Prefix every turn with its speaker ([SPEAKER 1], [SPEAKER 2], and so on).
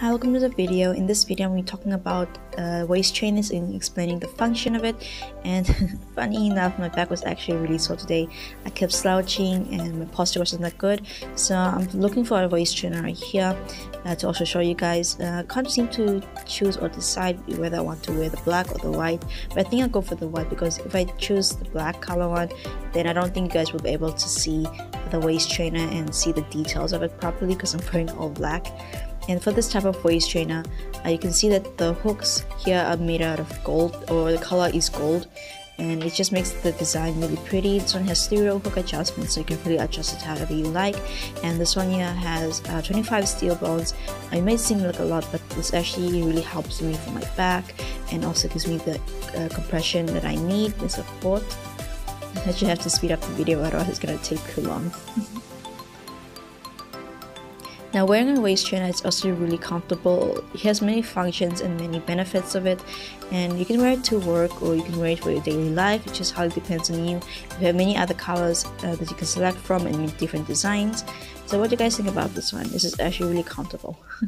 [SPEAKER 1] Hi, welcome to the video. In this video, I'm going to be talking about uh, waist trainers and explaining the function of it. And funny enough, my back was actually really sore today. I kept slouching and my posture wasn't that good. So I'm looking for a waist trainer right here uh, to also show you guys. Uh, can't seem to choose or decide whether I want to wear the black or the white. But I think I'll go for the white because if I choose the black color one, then I don't think you guys will be able to see the waist trainer and see the details of it properly because I'm wearing all black and for this type of waist trainer uh, you can see that the hooks here are made out of gold or the color is gold. And it just makes the design really pretty. This one has stereo hook adjustment so you can really adjust it however you like. And this one here has uh, 25 steel bones uh, it may seem like a lot but this actually really helps me for my back and also gives me the uh, compression that I need the support. I should have to speed up the video otherwise it's gonna take too long Now wearing a waist trainer is also really comfortable. It has many functions and many benefits of it and you can wear it to work or you can wear it for your daily life. It just highly depends on you. You have many other colors uh, that you can select from and different designs. So what do you guys think about this one? This is actually really comfortable.